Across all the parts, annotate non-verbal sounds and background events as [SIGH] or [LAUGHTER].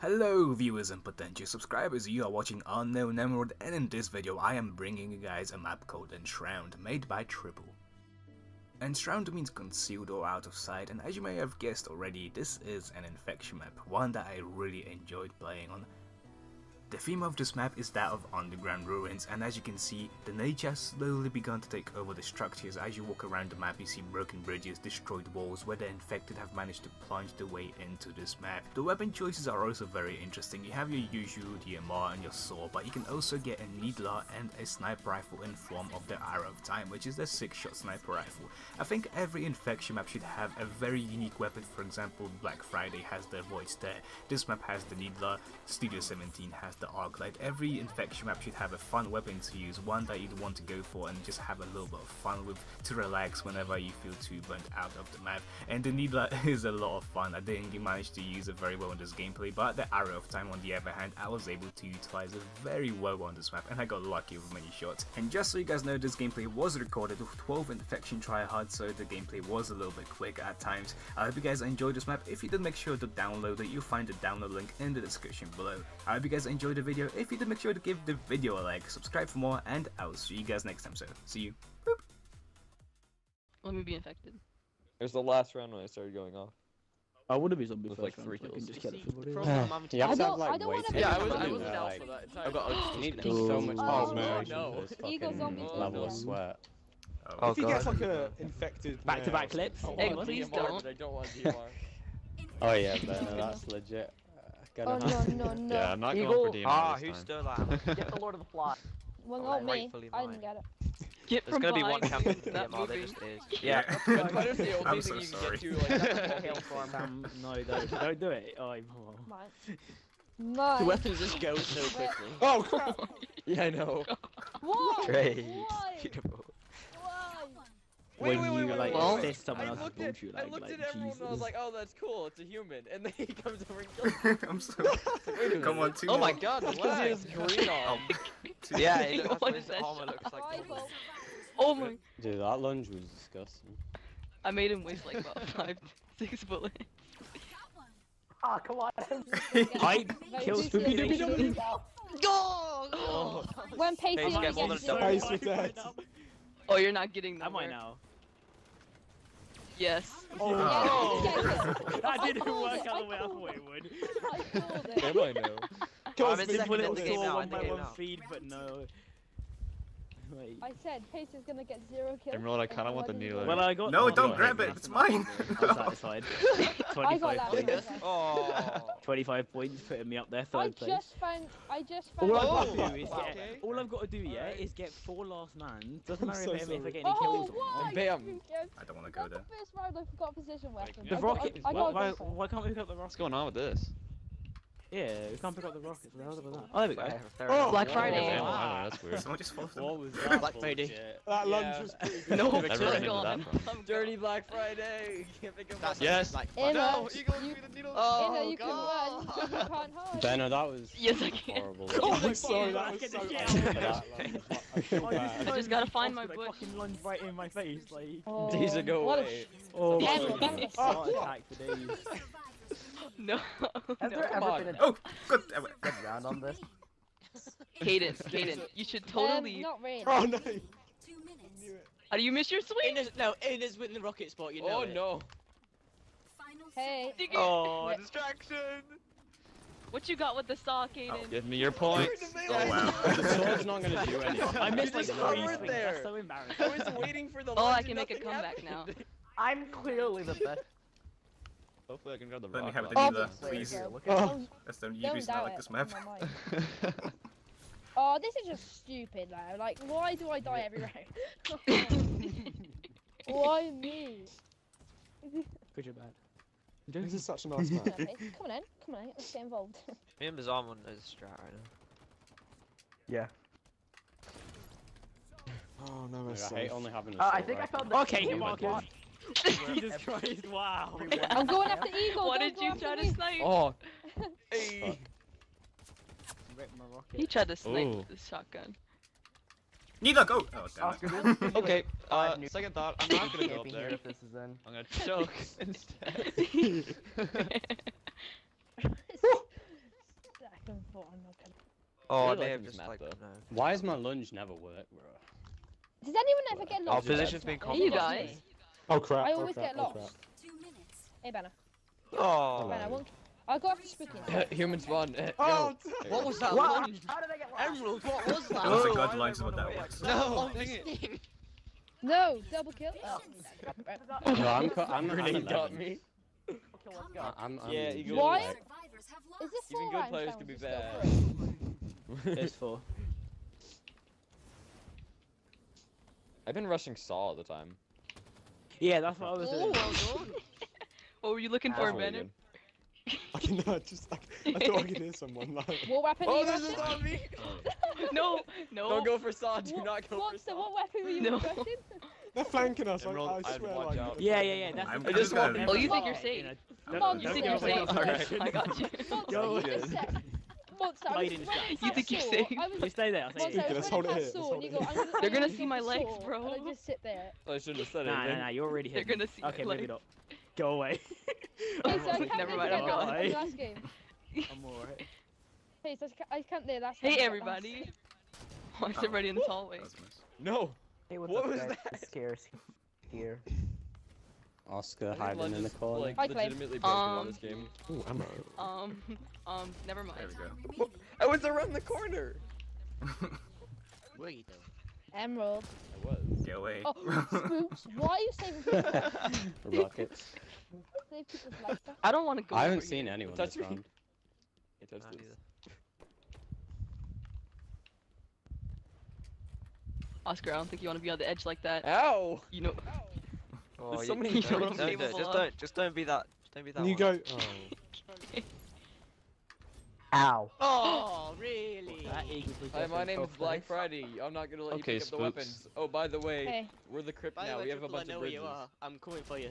Hello viewers and potential subscribers, you are watching Unknown Emerald and in this video I am bringing you guys a map called Enshroud made by Trypal. Enshroud means concealed or out of sight and as you may have guessed already this is an infection map, one that I really enjoyed playing on the theme of this map is that of underground ruins and as you can see, the nature has slowly begun to take over the structures. As you walk around the map you see broken bridges, destroyed walls where the infected have managed to plunge their way into this map. The weapon choices are also very interesting. You have your usual DMR and your sword but you can also get a needler and a sniper rifle in form of the Arrow of Time which is the 6 shot sniper rifle. I think every infection map should have a very unique weapon for example Black Friday has the Void Stare, this map has the needler, Studio 17 has the arc. Like every infection map should have a fun weapon to use, one that you'd want to go for and just have a little bit of fun with to relax whenever you feel too burnt out of the map. And the Needler [LAUGHS] is a lot of fun. I didn't manage to use it very well in this gameplay, but the Arrow of Time on the other hand, I was able to utilize it very well on this map and I got lucky with many shots. And just so you guys know, this gameplay was recorded with 12 infection tryhards, so the gameplay was a little bit quick at times. I hope you guys enjoyed this map. If you did, make sure to download it. You'll find the download link in the description below. I hope you guys enjoyed the video. If you did, make sure to give the video a like, subscribe for more, and I'll see you guys next time. So, see you. Boop. Let me be infected. It was the last round when I started going off. I would have been zombie With, first like, round, three so I can kills. just kill See, everybody. the problem [LAUGHS] I'm having to You do- have to have don't- like I don't wanna be Yeah, I was, I fun was in down for like, that entire I got time. You need to do so much oh, concentration no. for this Eagle fucking zombies level of sweat. Oh, if he gets like a infected Back to back male- clips. I Egg, want please DMR, don't. I don't want DMR. [LAUGHS] Oh yeah, but that's legit. Gonna Oh have- no no [LAUGHS] no! Yeah, I'm not Eagle- going for DMR Ah, who stole that? Get the Lord of the Fly. Well, Oh, not me. I didn't get it. Get There's gonna be one champion for Not DMR, there just is. [LAUGHS] Yeah. But that is the only I'm thing so you [LAUGHS] can sorry. get to, like, that's a hailstorm. Damn, no, don't, don't do it. Oh, I'm- oh. Mine. Mine. The weapons just go so quickly. Oh crap! Yeah, I know. Why? Trade. Why? Beautiful. Why? Wait, when wait, you wait, wait, like wait, wait. assist someone I else's looked at, bullshit, I like, looked like at everyone and I was Jesus. like, oh, that's cool, it's a human. And then he [LAUGHS] comes over and kills me. [LAUGHS] I'm so. [LAUGHS] Wait Come on, minute. two Oh my more. god, because he has green on. Yeah, it looks, What what is his armor looks like. I will. Oh my! Dude, that lunge was disgusting. I made him waste like about five, six bullets. Ah, come on. Hype Very kills juicy Spooky and Dooby juicy. Oh. When Pacey Pace only more than zero double. Pace with that. Oh, you're not getting that. Am I nowhere. now? Yes. Oh, Yeah, you can get it. that I didn't called work out the way I thought it. it would. I called it. Am I now? I'm Go in on, second Simple in the game now, one in the by one feed, but no. Wait. I said Pacey's gonna get zero kills. Emerald, I kinda want the new. Needler. will. Well, I got. No, I don't grab it, it's mine. [LAUGHS] I'm satisfied. [LAUGHS] I got 25 points. Oh. 25 points, putting me up there, I third place. just found. I just found. All I've Oh, got to do is wow. get. All I've got to do, yeah, Alright. is get four last man. [LAUGHS] Doesn't I'm matter so if, if I get any Oh, kills or not. Bam. I don't want to go there. the first round I forgot position weapon. The rocket. I, I why, got why, this one. why can't we pick up the rockets? What's going on with this? Yeah, we can't pick up the rockets. What the hell was that? Oh, there we go. Fair, fair Oh. Black Friday. Yeah, Oh, wow. that's weird. Someone just follow them. What was that? Black Friday. bullshit? That lunge Yeah. was pretty [LAUGHS] good. No, Where'd I run Look into on that I'm Dirty Black Friday. Can't think of That's one. Yes. Like, Emma, No, Eagle you- with the needle. Oh, Inna, you can run, [LAUGHS] you can't hide. Benno, that was Yes, I can. horrible. [LAUGHS] Oh my my sorry, that was so bad. shit out of That lunge, like, I feel Oh, bad. I just gotta find my Like, bush. fucking lunge right in my face, like. Oh, Days ago, what a. Oh, Damn, my damn, God. damn. Attack for days. [LAUGHS] No. Has no. there ever on. been a Oh, good. [LAUGHS] wait. good round on this? Caden, Caden, [LAUGHS] you should Um, totally. not really. Oh no! How do you miss your swing? Innes, no, Innes with the rocket spot, you know Oh it. no. Hey. Oh, distraction! What you got with the saw, Caden? Give me your points. Oh wow. the sword's not gonna do anything. I missed like just three swings, there. that's so embarrassing. I was waiting for the Oh, I can make a comeback happened. now. I'm clearly the best. Hopefully I can grab the Let me have last the time. please. so- Look at- Don't, That's the only don't reason I like it. this map. on my mic. Oh, this is just stupid, though. Like, why do I die every round? [LAUGHS] why me? Good job, bad? This is such a nice map. Okay, come on in, come on in, let's get involved. [LAUGHS] Me and Bizarre on is strat right now. Yeah. Oh no, Like, it's I so. hate only having a Uh, I sword think I found the Okay, Eagle Marcus. Spot. Jesus Christ, wow. I'm going after Eagle. Why did you try to me. snipe? Oh. Hey. He tried to snipe with the shotgun. Needler, go! Oh, damn it. [LAUGHS] Okay, uh, second thought, I'm not gonna go up here there. if this is in. I'm gonna choke instead. [LAUGHS] [LAUGHS] Oh, I'm not gonna. Oh, really they liking have just map, like no. Why is my lunge never work, bro? Does anyone ever get lost? Our with this position's been map? You guys. Me. Oh crap! I oh, always crap, get oh, lost. crap. Hey, Banner. Oh, Banner, I won't. I got off the spooky. [LAUGHS] Human spawn. Uh, Oh, [LAUGHS] what [LAUGHS] was that What? lunge? How did I get Emerald, what was that? That was a Oh, good I line to don't what that why was. No, dang it. No, double kill. Oh. No, I'm co- I'm, I'm Grenade got 11. me. I- I'm, I'm, Yeah, you Why? like- Is this Even four good rounds players now, can or be is it bad. There's four. I've been rushing Saw all the time. Yeah, that's what I was Oh, doing. well done. What were you looking for, really Banner? good. I can no, just like I thought I could hear someone like. [LAUGHS] What weapon oh, are Oh, you this is rushing? on me! [LAUGHS] No, no. Don't go for Saw, do What- not go for Monster, Saw. what weapon were you No. rushing? [LAUGHS] They're flanking us. Emerald, I I'd swear. like. Yeah, yeah, yeah. That's I'm I just want- Oh, you think Oh. you're safe? know, Come don't- on, You think you're safe? Alright. I got you. Monster, Monster, I Hide was in the running shadows. You think you're safe? Was You stay there. I'll stay Monster, Okay, let's hold it here, Saw, you hold go, it [LAUGHS] I'm gonna- They're gonna see my legs, bro. And I just sit there. Oh, I shouldn't have said Nah, anything. nah, nah. You're already here. They're gonna see my Okay, move legs. it up. Go away. [LAUGHS] Hey, so I I'm can't Never mind, I'm got gone. lost in the last game. [LAUGHS] I'm alright. Hey, so I can't there last Hey, time. I got everybody. Why is everybody in this oh. hallway? That was nice. No! Hey, what's What up, was guys? that? It's Scarce here. Oscar I think hiding in the corner. Like, Hi, legitimately broken on Um, this game. Ooh, ammo. Um, um, never mind. There we go. I was around the corner! [LAUGHS] Where you doing? Emerald. I was. Get away. Oh, Spooks, [LAUGHS] why are you saving people? [LAUGHS] Rockets. Save people's lives. huh? I don't want to go. I haven't seen here. anyone Touch this me. round. Can't this. Oscar, I don't think you want to be on the edge like that. Ow! You know. Oh, There's so you- many [LAUGHS] You know don't, don't, do it. just don't, just don't be that. Just don't be that. You one. go. [LAUGHS] Oh. Ow. Oh, really? That eagle was Hi, my name is Black. Friday. I'm not gonna let Okay, you pick up the spooks. weapons. Oh, by the way, Hey, we're the crypt By now. way, We have a Trypal, I bunch know of where bridges. you are. I'm coming for you.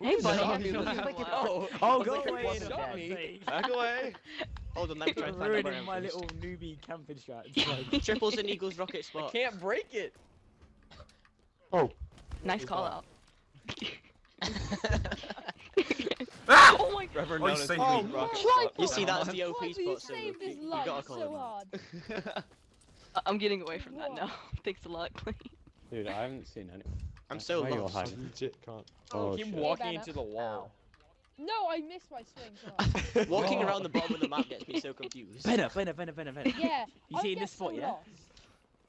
Hey, buddy. [LAUGHS] No, haven't you seen look you in a like. Oh, Oh, go like, away. "What shot me?" Back away. Hold on, let me try You're find out ruining my little newbie camping strat. Like, Triples and Eagles rocket spot. I can't break it. Oh. Nice call out. Ah! oh my god. Forever Oh, known you as saved the me. Great Rocket You see, that's Why the OP do spot, so you, his you gotta call so hard? I- [LAUGHS] I'm getting away from that What? now. [LAUGHS] Thanks a lot, Clay. Dude, I haven't seen anyone. I'm so Where are you lost. I hiding? [LAUGHS] legit can't. Oh, Keep shit. walking into the wall. No, I missed my swing. Walking Oh. around the bottom of the map gets me so confused. Better, better, better, better, better. Yeah. You see in this spot, so yeah?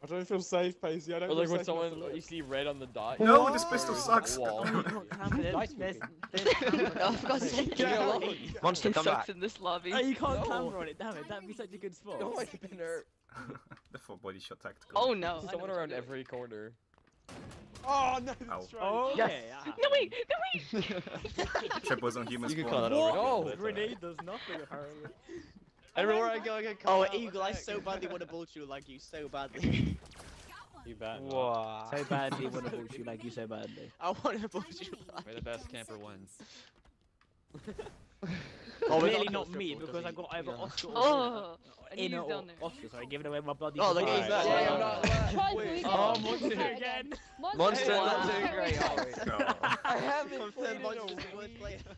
Lost. I don't feel safe, Pacey. I don't Or feel like when safe someone to you see red on the dot. No, What? this pistol sucks. wall. Oh, you're not camping. Nice There's, movie. [LAUGHS] there's camera Oh, for God's it. sake. Leave me Yeah. alone. Monster, It come sucks back. in this lobby. Oh, you can't No. camera on it, damn it. That'd be such a good spot. Oh my goodness. the full body shot tactical. Oh no. Someone around every corner. Oh no, Ow. that's right. Oh, Yes. okay. ah. No wait, no wait. [LAUGHS] [LAUGHS] Triples on human You can spawn. call that What? over. No. Grenade does nothing, apparently. [LAUGHS] Everywhere I go, I get Oh, caught. out. Eagle, I so badly want to bullshit you like you so badly. [LAUGHS] You bad. Wow. So badly want to bullshit you like you so badly. [LAUGHS] I want to bullshit you like May the best camper wins. Oh, really not me because I got either Yeah. Oscar or Oh, in he or was down there. Oscar, sorry, giving away my bloody. Oh, look at that. Yeah, Yeah, I'm not Wait. Wait, Oh, monster again. Monster, Hey, not wow. doing great, are we? Go. I haven't Confirmed played in